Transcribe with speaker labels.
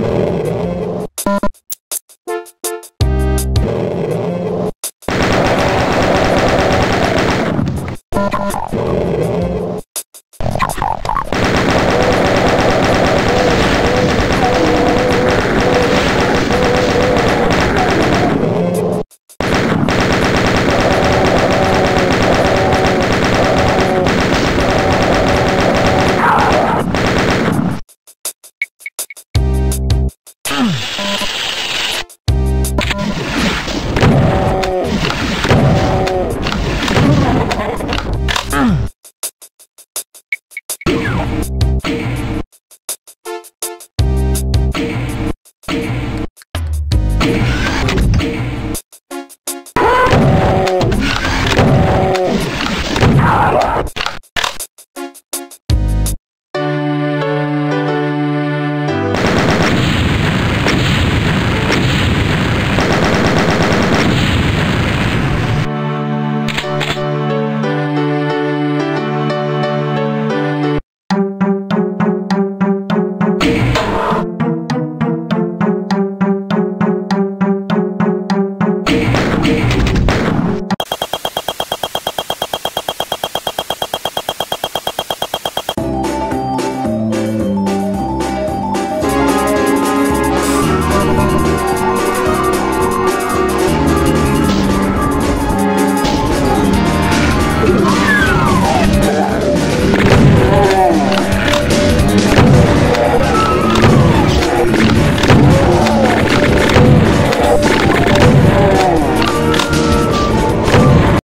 Speaker 1: you